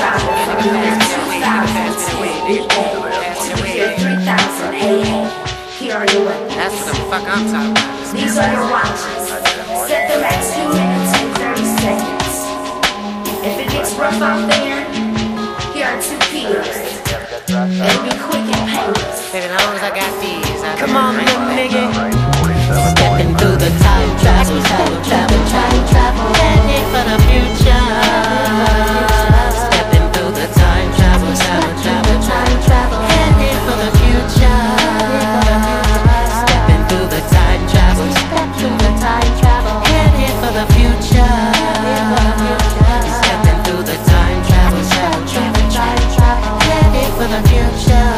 travel from the year 2010 to the year 3008. Here are your. That's what the fuck I'm talking about. These are your watches. Set them at 2 minutes and 30 seconds. If it gets rough out there, here are two keys. It'll be quick and painless. Baby, as I got these, Come on, little nigga. Stepping through the time travel, travel, travel, travel, travel. For the future.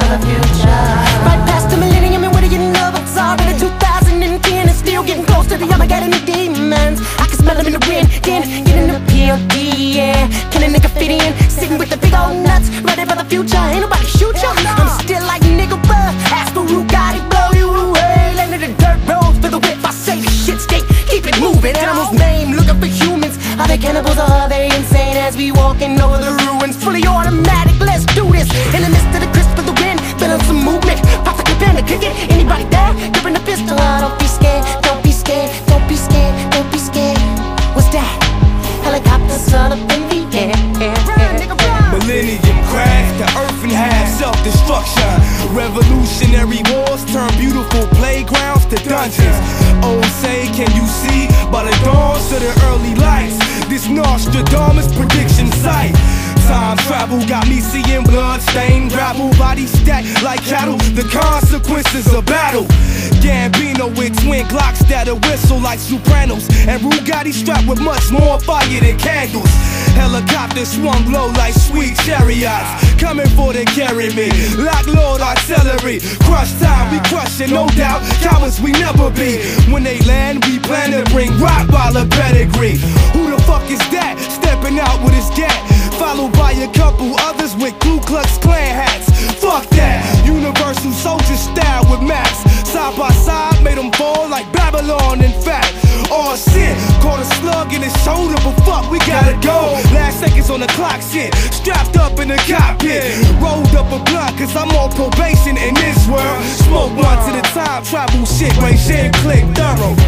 For the future. Right past the millennium and what do you know? It's already 2010 and still getting close to the Armageddon demons. I can smell them in the wind, getting the POD, yeah. Can a nigga fit in? Sitting with the big old nuts, for the future. Ain't nobody. I'm still like nigga, got it, blow you away. The dirt roads for the whip. I shit stay, keep it. Animals looking for humans. Are they cannibals are they insane as we walking over the ruins? Fully automatic, self-destruction. Revolutionary wars turn beautiful playgrounds to dungeons. Oh, say, can you see by the dawns of the early lights? This Nostradamus prediction site. Time travel got me seeing blood stained gravel, body stacked like cattle. The consequences of battle. Gambino with twin Glocks that'll whistle like Sopranos, and Bugatti strapped with much more fire than candles. Helicopters swung low like sweet chariots, coming for to carry me. Like Lord Artillery, crush time, we crushing, no doubt. Cowards we never be. When they land, we plan to bring rock baller pedigree. Who the fuck is that? Stepping out with his gat, followed by a couple others with Ku Klux Klan hats. On the clock, shit. Strapped up in the cockpit. Rolled up a blunt, cause I'm on probation in this world. Smoke one to the time, travel shit, regime click thorough.